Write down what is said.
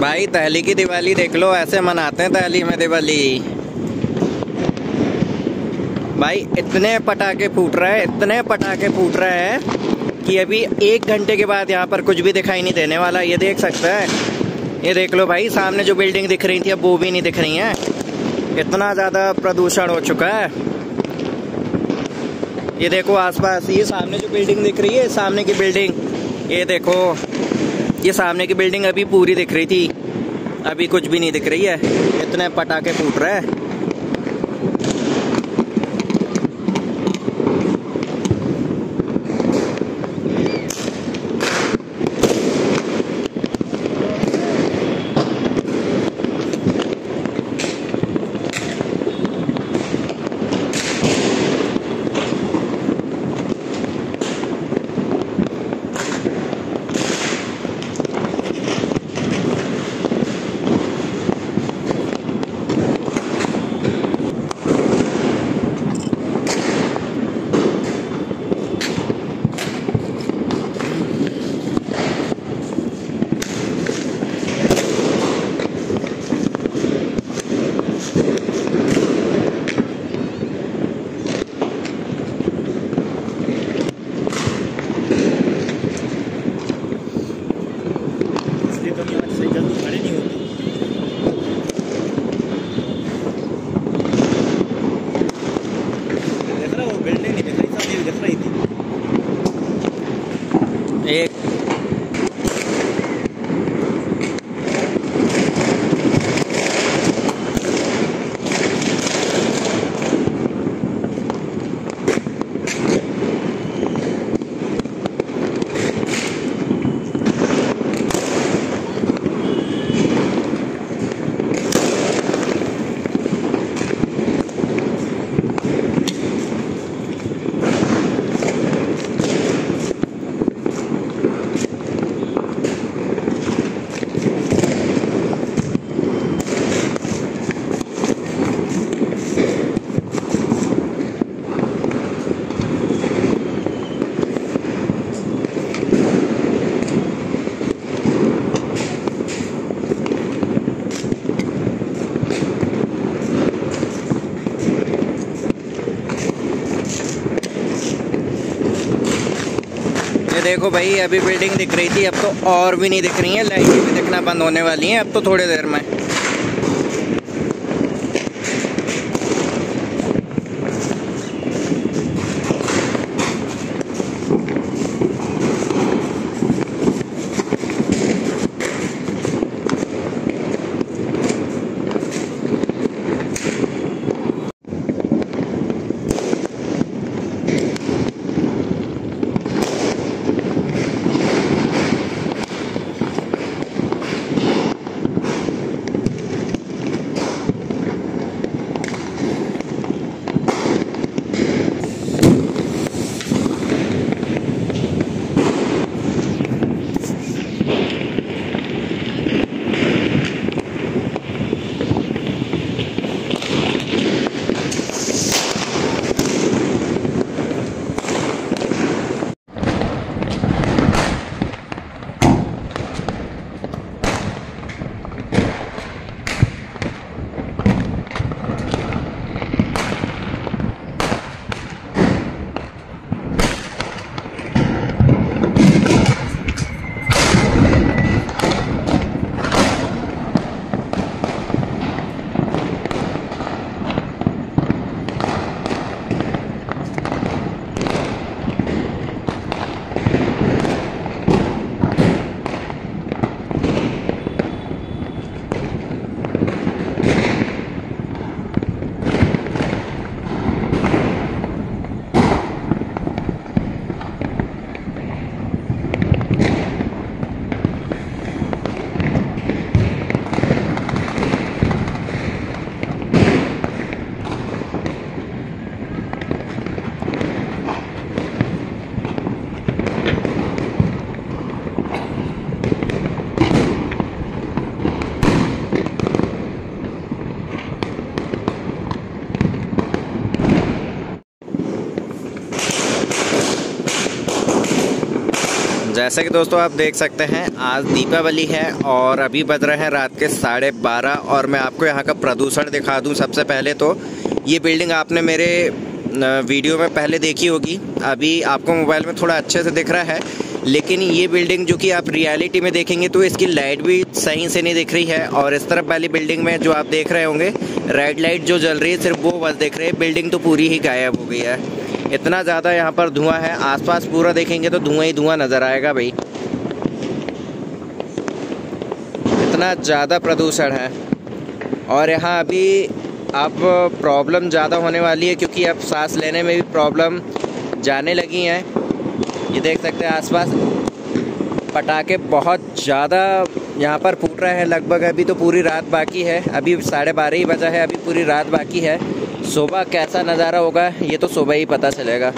भाई, दहली की दिवाली देख लो, ऐसे मनाते हैं दहली में दिवाली। भाई, इतने पटाखे फूट रहे हैं, इतने पटाखे फूट रहे हैं कि अभी एक घंटे के बाद यहाँ पर कुछ भी दिखाई नहीं देने वाला, ये देख सकते हैं। ये देख लो भाई, सामने जो बिल्डिंग दिख रही थी, अब वो भी नहीं दिख रही है। इतना ज़्यादा प्रदूषण हो चुका है। ये देखो आसपास, ये सामने जो बिल्डिंग दिख रही है, सामने की बिल्डिंग, ये देखो। ये सामने की बिल्डिंग अभी पूरी दिख रही थी। अभी कुछ भी नहीं दिख रही है। इतने पटाखे फूट रहे हैं। एक देखो भाई, अभी बिल्डिंग दिख रही थी, अब तो और भी नहीं दिख रही है। लाइटें भी दिखना बंद होने वाली हैं, अब तो थोड़ी देर में। जैसा कि दोस्तों आप देख सकते हैं, आज दीपावली है और अभी बज रहे हैं रात के साढ़े बारह और मैं आपको यहाँ का प्रदूषण दिखा दूँ सबसे पहले तो। ये बिल्डिंग आपने मेरे वीडियो में पहले देखी होगी। अभी आपको मोबाइल में थोड़ा अच्छे से दिख रहा है, लेकिन ये बिल्डिंग जो कि आप रियलिटी में देखेंगे तो इसकी लाइट भी सही से नहीं दिख रही है। और इस तरफ़ वाली बिल्डिंग में जो आप देख रहे होंगे, रेड लाइट जो जल रही है, सिर्फ़ वो बस देख रहे हैं। बिल्डिंग तो पूरी ही गायब हो गई है। इतना ज़्यादा यहाँ पर धुआँ है, आसपास पूरा देखेंगे तो धुआँ ही धुआँ नज़र आएगा भाई। इतना ज़्यादा प्रदूषण है। और यहाँ अभी अब प्रॉब्लम ज़्यादा होने वाली है क्योंकि अब सांस लेने में भी प्रॉब्लम जाने लगी हैं। ये देख सकते हैं आसपास पटाखे बहुत ज़्यादा यहाँ पर फूट रहे हैं। लगभग अभी तो पूरी रात बाकी है। अभी साढ़े बारह ही बजा है, अभी पूरी रात बाकी है। सुबह कैसा नज़ारा होगा ये तो सुबह ही पता चलेगा।